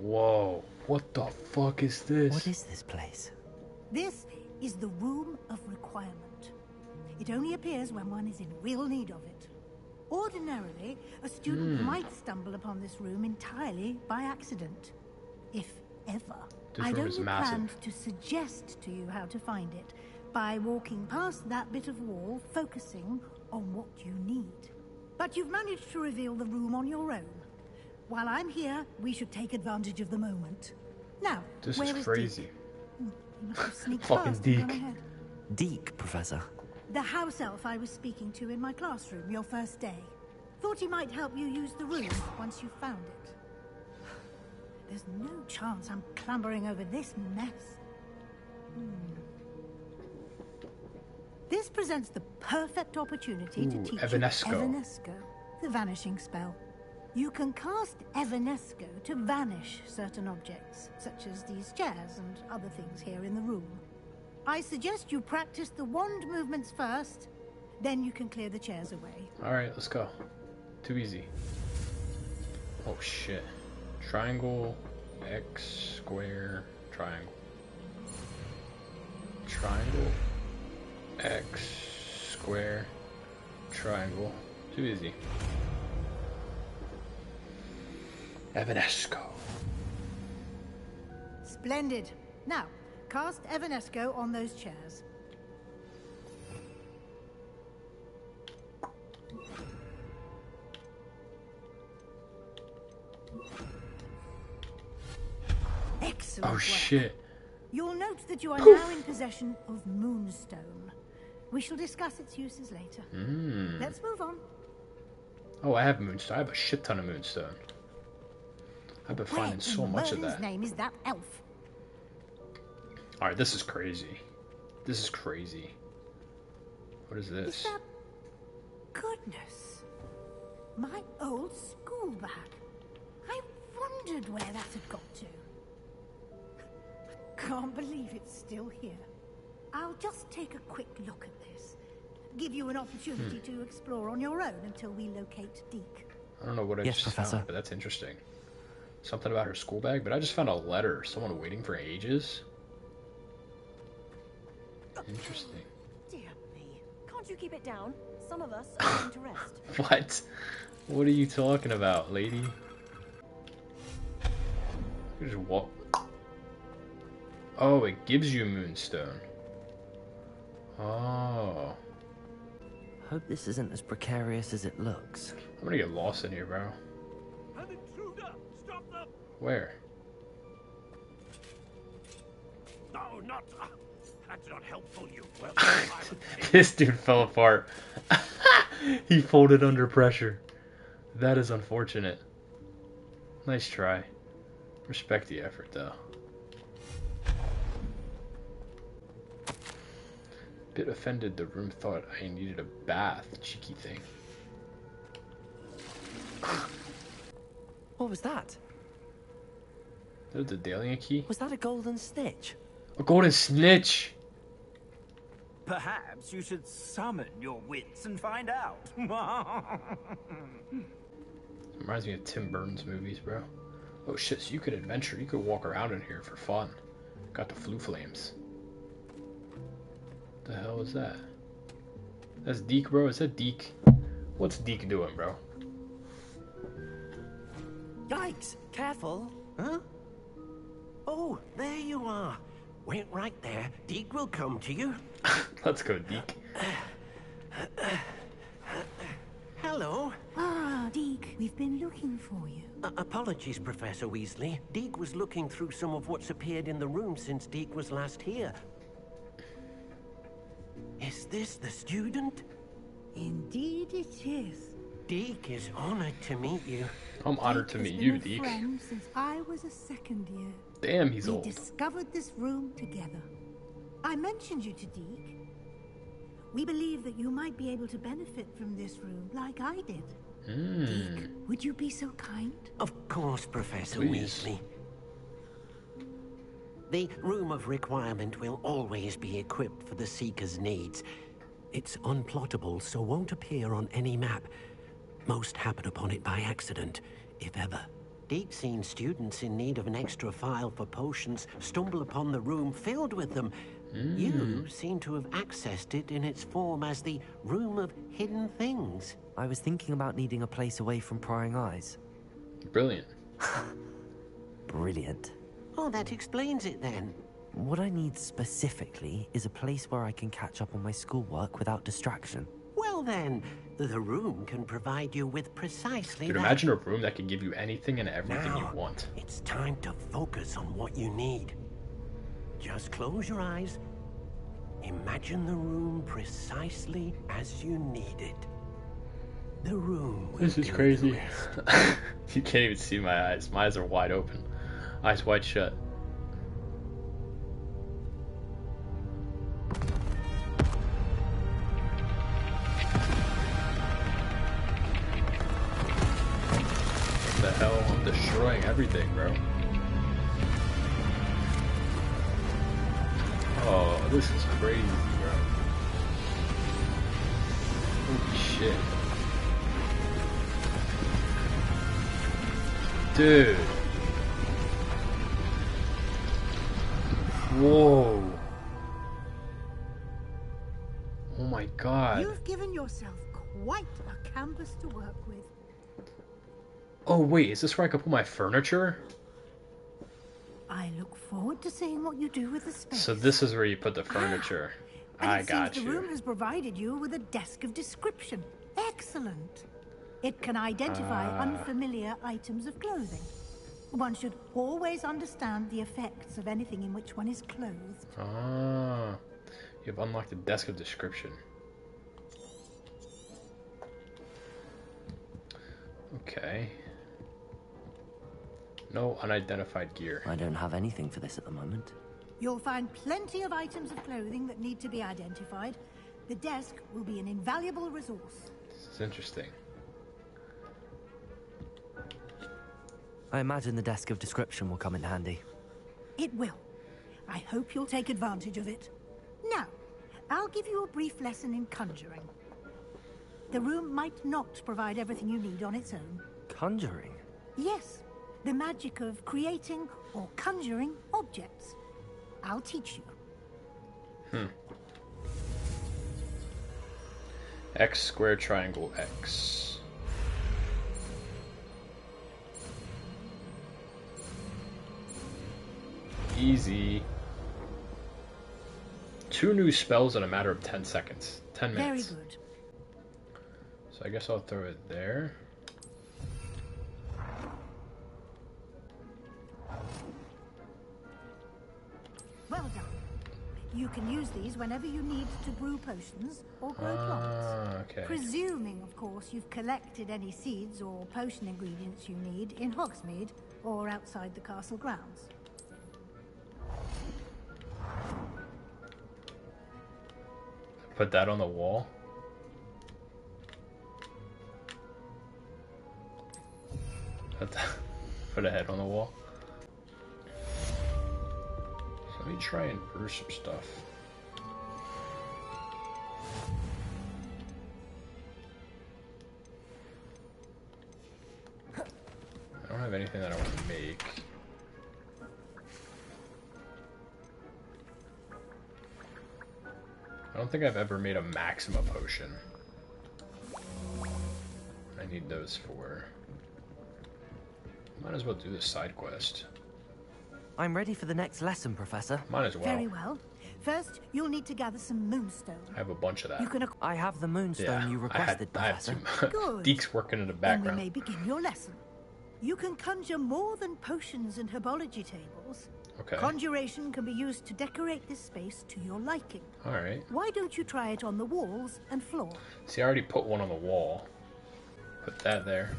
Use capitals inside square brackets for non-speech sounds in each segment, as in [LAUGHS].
Whoa. What the fuck is this? What is this place? This is the Room of Requirement. It only appears when one is in real need of it. Ordinarily, a student hmm. might stumble upon this room entirely by accident. If ever. This I'd room is only massive. planned to suggest to you how to find it by walking past that bit of wall, focusing on what you need. But you've managed to reveal the room on your own. While I'm here, we should take advantage of the moment. Now, This where is Deek? crazy. You must Fucking past and Deek. Deek, Professor. The house elf I was speaking to in my classroom your first day. Thought he might help you use the room once you found it. There's no chance I'm clambering over this mess. Hmm. This presents the perfect opportunity to teach Evanesco. you Evanesco, the vanishing spell. You can cast Evanesco to vanish certain objects, such as these chairs and other things here in the room. I suggest you practice the wand movements first, then you can clear the chairs away. Alright, let's go. Too easy. Oh shit. Triangle, X, square, triangle. Triangle, X, square, triangle. Too easy. Evanesco. Splendid. Now, cast Evanesco on those chairs. Excellent Oh work. shit. You'll note that you are now in possession of Moonstone. We shall discuss its uses later. Mm. Let's move on. Oh, I have moonstone. I have a shit ton of moonstone. I've been Where finding so much of that. name is that elf? Alright, this is crazy. This is crazy. What is Is this? that goodness? My old school bag. I wondered where that had got to. Can't believe it's still here. I'll just take a quick look at this. Give you an opportunity Hmm. to explore on your own until we locate Deek. I don't know what I Yes, just Professor. found, but that's interesting. Something about her school bag, but I just found a letter. Someone waiting for ages. Interesting. Dear me. Can't you keep it down? Some of us [LAUGHS] are going to rest. What? What are you talking about, lady? You just walk. Oh, it gives you moonstone. Oh, Hope this isn't as precarious as it looks. I'm gonna get lost in here, bro. An intruder! Stop them! Where? No, not. Uh, that's not helpful, you. [LAUGHS] Well, this dude fell apart. [LAUGHS] he folded under pressure. That is unfortunate. Nice try. Respect the effort, though. Bit offended the room thought I needed a bath. Cheeky thing. What was that? There's the Dahlia key. Was that a golden snitch? A golden snitch! Perhaps you should summon your wits and find out. [LAUGHS] Reminds me of Tim Burton's movies, bro. Oh shit, so you could adventure. You could walk around in here for fun. Got the Floo flames. The hell is that? That's Deek, bro. Is that Deek? What's Deek doing, bro? Yikes! Careful! Huh? Oh, there you are. Wait right there. Deek will come to you. [LAUGHS] Let's go, Deek. Hello. Ah, Deek, we've been looking for you. Uh, apologies, Professor Weasley. Deek was looking through some of what's appeared in the room since Deek was last here. Is this the student? Indeed it is. Deek is honored to meet you. I'm honored Deek to has meet been you, a Deek. friend since I was a second year. Damn, he's we old. discovered this room together. I mentioned you to Deek. We believe that you might be able to benefit from this room like I did. Hmm. Deek, would you be so kind? Of course, Professor Please. Weasley. The Room of Requirement will always be equipped for the Seeker's needs. It's unplottable, so won't appear on any map. Most happen upon it by accident, if ever. Deek's seen students in need of an extra file for potions stumble upon the room filled with them. You hmm. seem to have accessed it in its form as the Room of Hidden Things. I was thinking about needing a place away from prying eyes. Brilliant. [LAUGHS] Brilliant. Oh, that explains it then. What I need specifically is a place where I can catch up on my schoolwork without distraction. Well then, the room can provide you with precisely Dude, that. imagine a room that can give you anything and everything you want. It's time to focus on what you need. Just close your eyes. Imagine the room precisely as you need it. The room. This is crazy. [LAUGHS] you can't even see my eyes. My eyes are wide open. Eyes wide shut. Everything, bro. Oh, this is crazy, bro. Holy shit. Dude. Whoa. Oh my god. You've given yourself quite a canvas to work with. Oh wait, is this where I can put my furniture? I look forward to seeing what you do with the space. So this is where you put the [GASPS] furniture. and I it got seems the room has provided you with a desk of description. Excellent. It can identify Ah. unfamiliar items of clothing. One should always understand the effects of anything in which one is clothed. Ah. You've unlocked the desk of description. Okay. No unidentified gear. I don't have anything for this at the moment. You'll find plenty of items of clothing that need to be identified. The desk will be an invaluable resource. This is interesting. I imagine the desk of description will come in handy. It will. I hope you'll take advantage of it. Now, I'll give you a brief lesson in conjuring. The room might not provide everything you need on its own. Conjuring? Yes, the magic of creating or conjuring objects. I'll teach you. Hmm. X square triangle X. Easy. Two new spells in a matter of 10 seconds. 10 minutes. Very good. So I guess I'll throw it there. You can use these whenever you need to brew potions or grow plants. Ah, okay. Presuming, of course, you've collected any seeds or potion ingredients you need in Hogsmeade or outside the castle grounds. Put that on the wall. Put, that, [LAUGHS] put a head on the wall. Me try and brew some stuff. I don't have anything that I want to make. I don't think I've ever made a Maxima potion. I need those for. Might as well do the side quest. I'm ready for the next lesson, Professor. Might as well. Very well. First, you'll need to gather some moonstone. I have a bunch of that. You can I have the moonstone yeah, you I had, requested, I have Professor. some. Uh, [LAUGHS] Good. Deek's working in the background. Then we may begin your lesson. You can conjure more than potions and herbology tables. Okay. Conjuration can be used to decorate this space to your liking. All right. Why don't you try it on the walls and floor? See, I already put one on the wall. Put that there.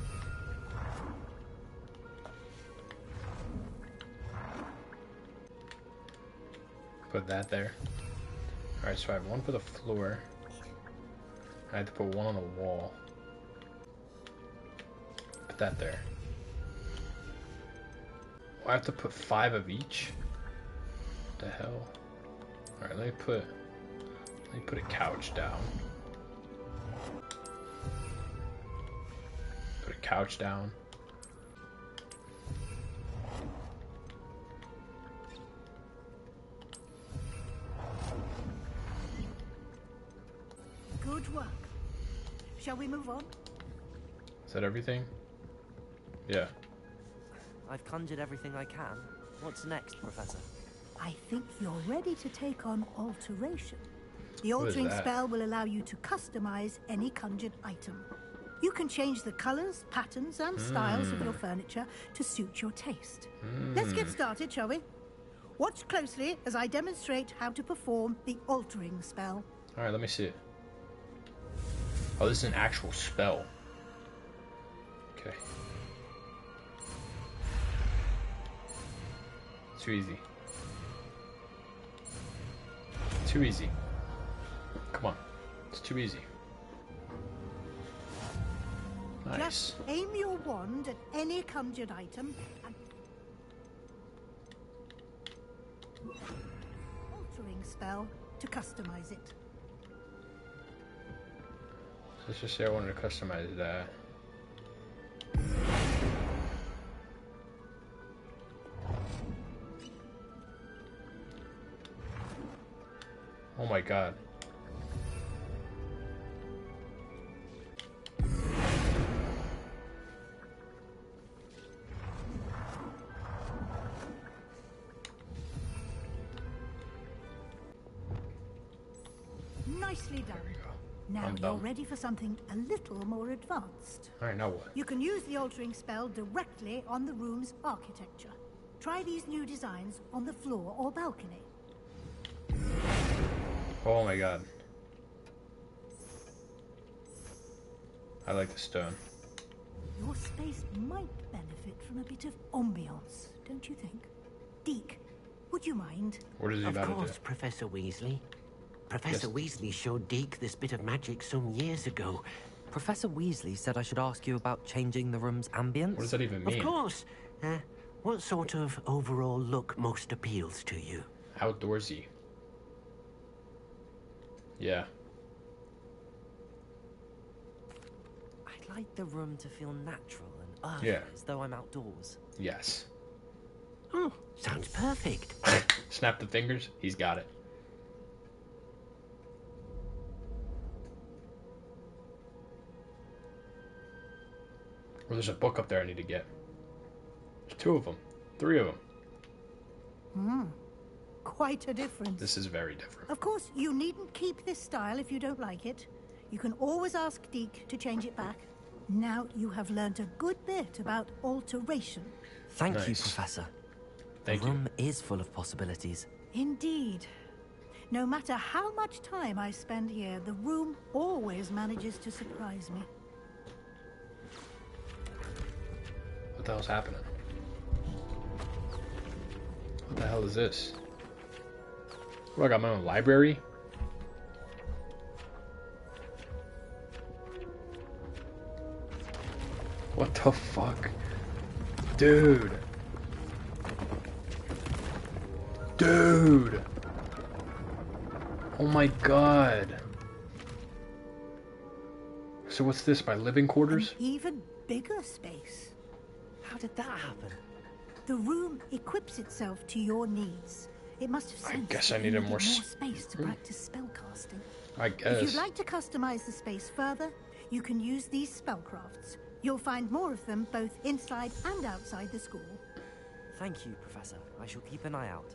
Put that there. Alright, so I have one for the floor. I have to put one on the wall. Put that there. Oh, I have to put five of each? What the hell? Alright, let me put let me put a couch down. Put a couch down. Shall we move on? Is that everything? Yeah. I've conjured everything I can. What's next, Professor? I think you're ready to take on alteration. The altering spell will allow you to customize any conjured item. You can change the colors, patterns, and hmm. styles of your furniture to suit your taste. Hmm. Let's get started, shall we? Watch closely as I demonstrate how to perform the altering spell. All right, let me see it. Oh, this is an actual spell. Okay. Too easy. Too easy. Come on. It's too easy. Nice. Just aim your wand at any conjured item and. Altering spell to customize it. Let's just say I wanted to customize that. Oh my god. Nicely done. Now I'm you're done. ready for something a little more advanced. Alright, now what? You can use the altering spell directly on the room's architecture. Try these new designs on the floor or balcony. Oh my god. I like the stone. Your space might benefit from a bit of ambiance, don't you think? Deek, would you mind? What is he Of about course, to do? Professor Weasley. Professor Weasley showed Deek this bit of magic some years ago. Professor Weasley said I should ask you about changing the room's ambience. What does that even mean? Of course. Uh, what sort of overall look most appeals to you? Outdoorsy. Yeah. I'd like the room to feel natural and earthy, Yeah. as though I'm outdoors. Yes. Oh, sounds perfect. [LAUGHS] Snap the fingers. He's got it. Well, there's a book up there I need to get. There's two of them. Three of them. Hmm. Quite a difference. This is very different. Of course, you needn't keep this style if you don't like it. You can always ask Deek to change it back. Now you have learnt a good bit about alteration. Thank you, Professor. Thank you. the you. room is full of possibilities. Indeed. No matter how much time I spend here, the room always manages to surprise me. The hell's happening? What the hell is this? What, I got my own library? What the fuck? Dude! Dude! Oh my god! So what's this, my living quarters? An even bigger space. How did that happen? The room equips itself to your needs. It must have I guess I you needed needed more space to hmm? practice spellcasting. I guess. If you'd like to customize the space further, you can use these spellcrafts. You'll find more of them both inside and outside the school. Thank you, Professor. I shall keep an eye out.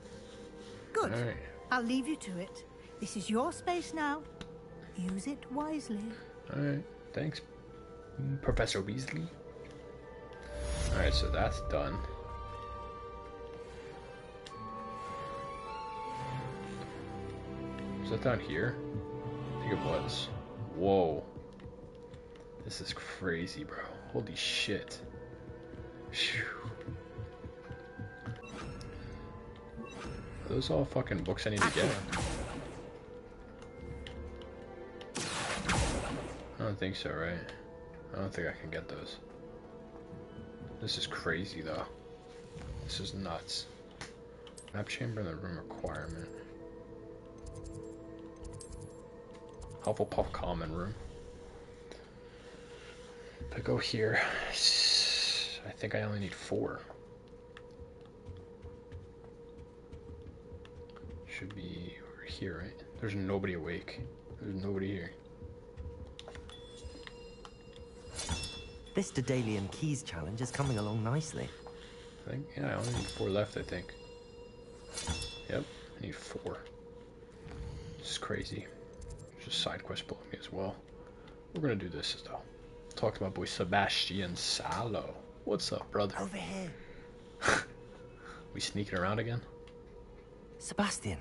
Good. Alright. I'll leave you to it. This is your space now. Use it wisely. Alright, thanks, Professor Weasley. Alright, so that's done. Was that down here? I think it was. Whoa. This is crazy, bro. Holy shit. Phew. Are those all fucking books I need to get? I don't think so, right? I don't think I can get those. This is crazy, though. This is nuts. Map chamber in the room requirement. Hufflepuff common room. If I go here, I think I only need four. Should be over here, right? There's nobody awake. There's nobody here. This Dedalian Keys challenge is coming along nicely. I think, yeah, I only need four left, I think. Yep, I need four. This is crazy. There's a side quest below me as well. We're gonna do this though. Talk to my boy Sebastian Sallow. What's up, brother? Over here. [LAUGHS] We sneaking around again? Sebastian,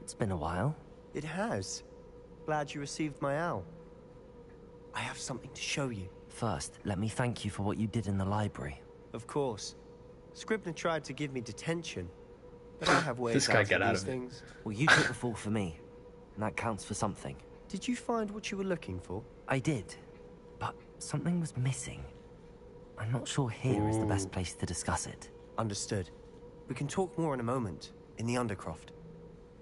it's been a while. It has. Glad you received my owl. I have something to show you. First, let me thank you for what you did in the library. Of course. Scribner tried to give me detention, but I have [LAUGHS] ways This guy out get of out these of it. things. Well, you took the fall for me, and that counts for something. Did you find what you were looking for? I did, but something was missing. I'm not sure here is the best place to discuss it. Understood. We can talk more in a moment, in the Undercroft.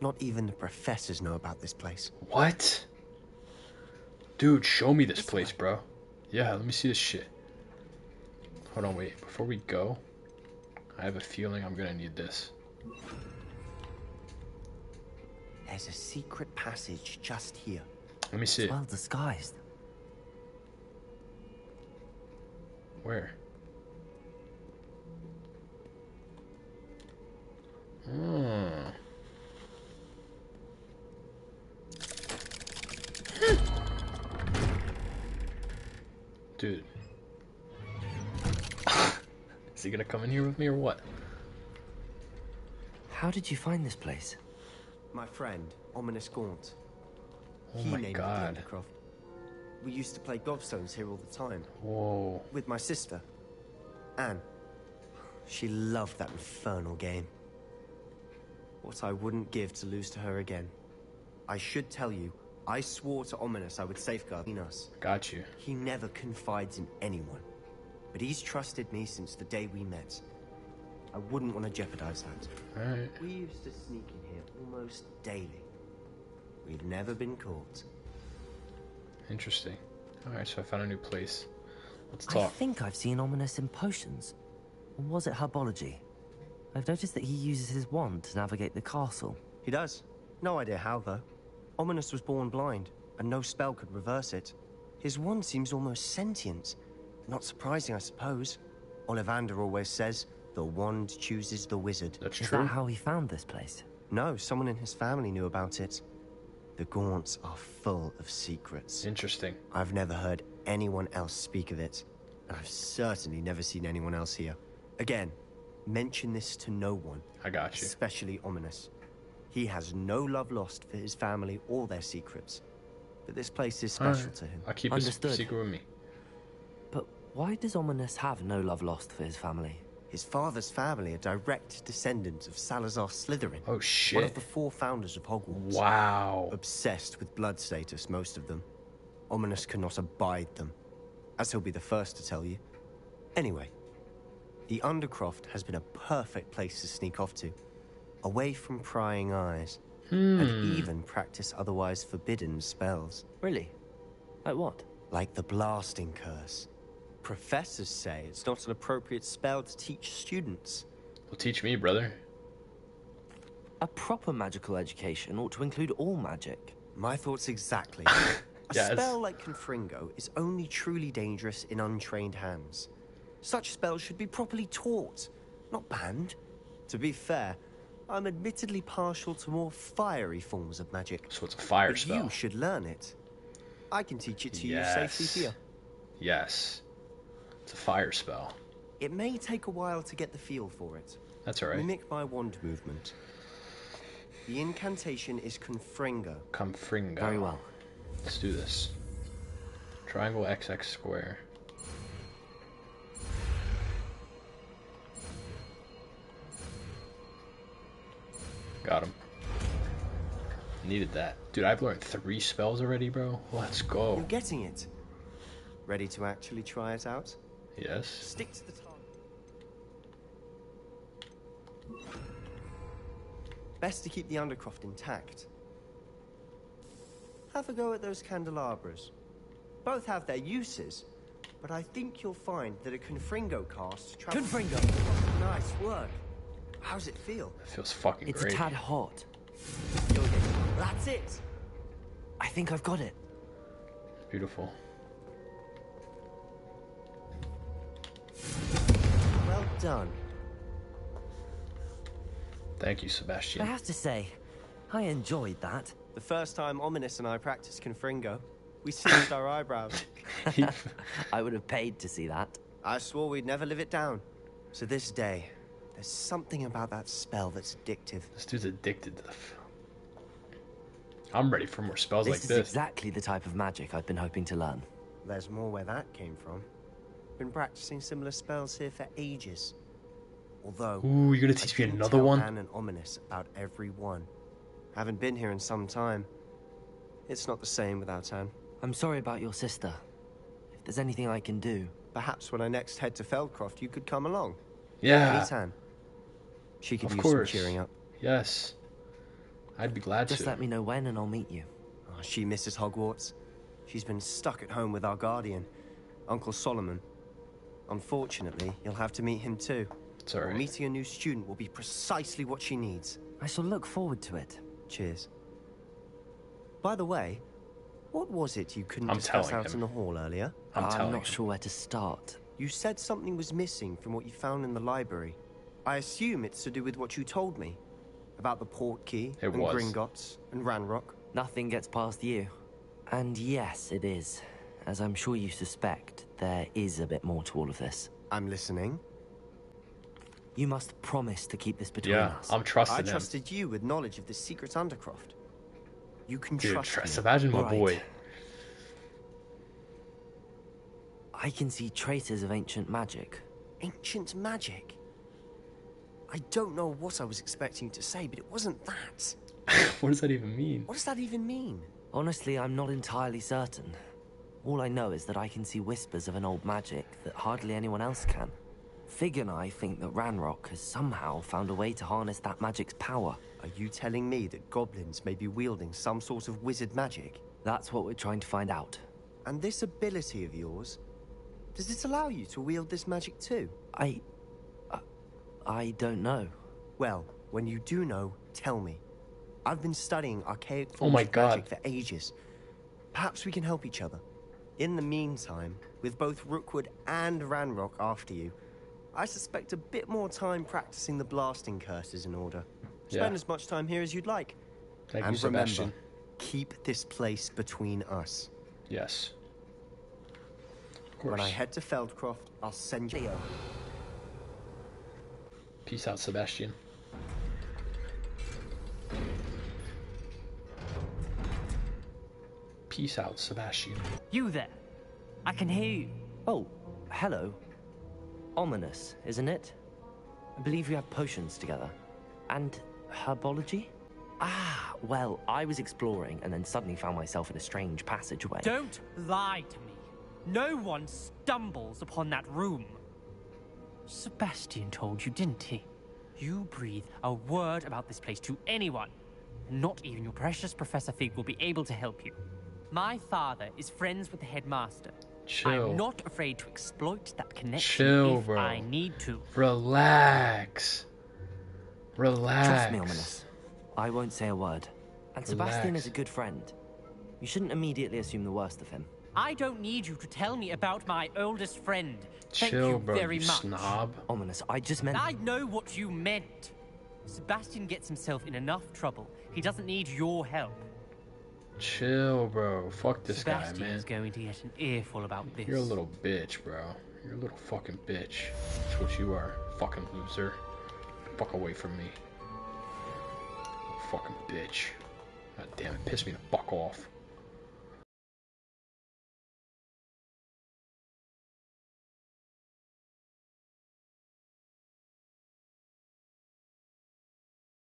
Not even the professors know about this place. What? Dude, show me this place, bro. Yeah, let me see this shit. Hold on, wait. Before we go, I have a feeling I'm gonna need this. There's a secret passage just here. Let me see It's it. well disguised. Where? Hmm. Dude. [LAUGHS] Is he gonna come in here with me or what? How did you find this place? My friend, Ominis Gaunt. Oh he my named god. it the Undercroft. We used to play gobstones here all the time. Whoa. With my sister, Anne. She loved that infernal game. What I wouldn't give to lose to her again. I should tell you, I swore to Ominis I would safeguard us. Got you. He never confides in anyone. But he's trusted me since the day we met. I wouldn't want to jeopardize that. Alright. We used to sneak in here almost daily. We've never been caught. Interesting. Alright, so I found a new place. Let's talk. I think I've seen Ominis in potions. Or was it herbology? I've noticed that he uses his wand to navigate the castle. He does. No idea how, though. Ominis was born blind, and no spell could reverse it. His wand seems almost sentient. Not surprising, I suppose. Ollivander always says, the wand chooses the wizard. That's Is true. that how he found this place? No, someone in his family knew about it. The Gaunts are full of secrets. Interesting. I've never heard anyone else speak of it. and I've certainly never seen anyone else here. Again, mention this to no one, I got you. especially Ominis. He has no love lost for his family or their secrets. But this place is special to him. I'll keep Understood. his secret with me. But why does Ominis have no love lost for his family? His father's family are direct descendants of Salazar Slytherin, Oh one shit. One of the four founders of Hogwarts. Wow. Obsessed with blood status, most of them. Ominis cannot abide them, as he'll be the first to tell you. Anyway, the Undercroft has been a perfect place to sneak off to, away from prying eyes, and hmm. even practice otherwise forbidden spells, Really? Like what? like the Blasting Curse. Professors say it's not an appropriate spell to teach students. Well, teach me, brother. A proper magical education ought to include all magic. My thoughts exactly. [LAUGHS] A Yes. spell like Confringo is only truly dangerous in untrained hands. Such spells should be properly taught, not banned. To be fair, I'm admittedly partial to more fiery forms of magic. So it's a fire but spell. you should learn it. I can teach it to Yes. you safely here. Yes. It's a fire spell. It may take a while to get the feel for it. That's alright. Mimic my wand movement. The incantation is Confringo. Confringo. Very well. Let's do this. Triangle XX square. Needed that. Dude, I've learned three spells already, bro. Let's go. You're go. getting it. Ready to actually try it out? Yes. Stick to the target. Best to keep the Undercroft intact. Have a go at those candelabras. Both have their uses, but I think you'll find that a Confringo cast travels... Confringo! Nice work. How's it feel? It feels fucking It's great. a tad hot. You're getting... That's it! I think I've got it. Beautiful. Well done. Thank you, Sebastian. I have to say, I enjoyed that. The first time Ominis and I practiced Confringo, we singed our eyebrows. [LAUGHS] I would have paid to see that. I swore we'd never live it down. So this day, there's something about that spell that's addictive. this dude's addicted to the. F- I'm ready for more spells This like is this. exactly the type of magic I've been hoping to learn. There's more where that came from. Been practicing similar spells here for ages. Although, Ooh, you're gonna I teach me another tell one? Anne and Ominis about every one. Haven't been here in some time. It's not the same without Anne. I'm sorry about your sister. If there's anything I can do, Perhaps when I next head to Feldcroft, you could come along. Yeah. Meet Anne. She could Of use course. some cheering up. Yes. I'd be glad just to. Just let me know when and I'll meet you. Oh, she misses Hogwarts. She's been stuck at home with our guardian, Uncle Solomon. Unfortunately, you'll have to meet him too. It's alright. Meeting a new student will be precisely what she needs. I shall look forward to it. Cheers. By the way, what was it you couldn't I'm discuss out him. in the hall earlier? I'm ah, I'm not him. sure where to start. You said something was missing from what you found in the library. I assume it's to do with what you told me about the port key It and was. Gringotts and Ranrock. Nothing gets past you. And yes, it is. As I'm sure you suspect, there is a bit more to all of this. I'm listening. You must promise to keep this between Yeah, us. I'm trusting I him. trusted you with knowledge of the secret Undercroft. You can Dude, trust trust me. Sebastian's my Right. boy. I can see traces of ancient magic. Ancient magic. I don't know what I was expecting you to say, but it wasn't that. [LAUGHS] what does that even mean? What does that even mean? Honestly, I'm not entirely certain. All I know is that I can see whispers of an old magic that hardly anyone else can. Fig and I think that Ranrock has somehow found a way to harness that magic's power. Are you telling me that goblins may be wielding some sort of wizard magic? That's what we're trying to find out. And this ability of yours, does it allow you to wield this magic too? I. I, I don't know. Well, when you do know, tell me. I've been studying archaic Oh forms my of God. magic for ages. Perhaps we can help each other. In the meantime, with both Rookwood and Ranrock after you, I suspect a bit more time practicing the blasting curses in order. Spend Yeah. as much time here as you'd like. Thank and you, Sebastian. remember, keep this place between us. Yes. Of course. When I head to Feldcroft, I'll send you. Peace out, Sebastian. Peace out, Sebastian. You there. I can hear you. Oh, hello. Ominis, isn't it? I believe we have potions together. And herbology? Ah, well, I was exploring and then suddenly found myself in a strange passageway. Don't lie to me. No one stumbles upon that room. Sebastian told you, didn't he? You breathe a word about this place to anyone. and Not even your precious Professor Fig will be able to help you. My father is friends with the headmaster. Chill. I'm not afraid to exploit that connection Chill, if bro. I need to. Relax. Relax. Trust me, Ominis. I won't say a word. And Sebastian is a good friend. You shouldn't immediately assume the worst of him. I don't need you to tell me about my oldest friend. Thank Chill, you bro. very you much. snob. Ominis, I just meant. I know what you meant. Sebastian gets himself in enough trouble. He doesn't need your help. Chill, bro. Fuck this guy, Sebastian man. is going to get an earful about this. You're a little bitch, bro. You're a little fucking bitch. That's what you are. Fucking loser. Fuck away from me. Fucking bitch. God damn it. Piss me the fuck off.